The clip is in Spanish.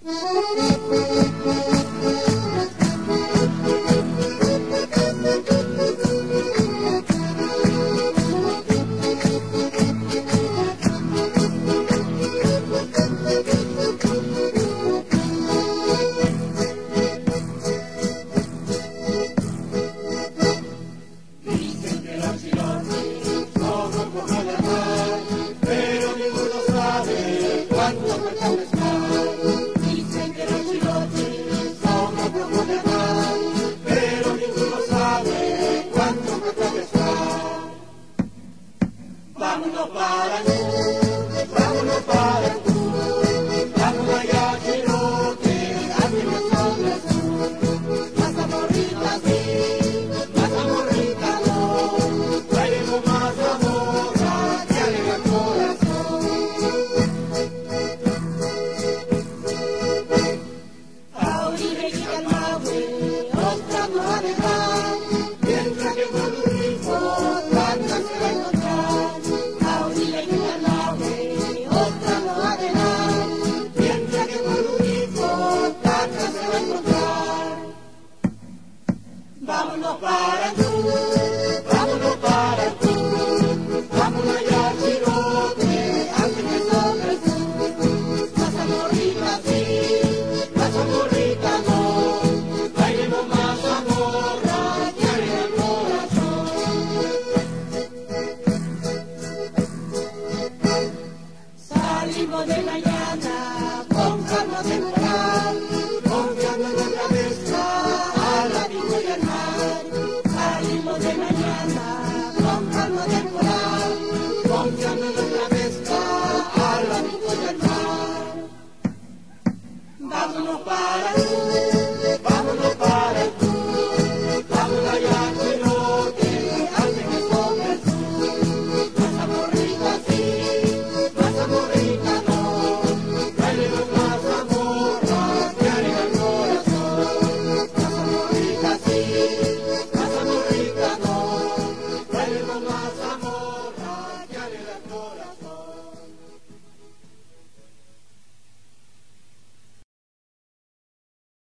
Dicen que la ciudad no nos nada más, pero ninguno sabe cuánto mejor es. Para vámonos para tú. Pónganlo en la la Vámonos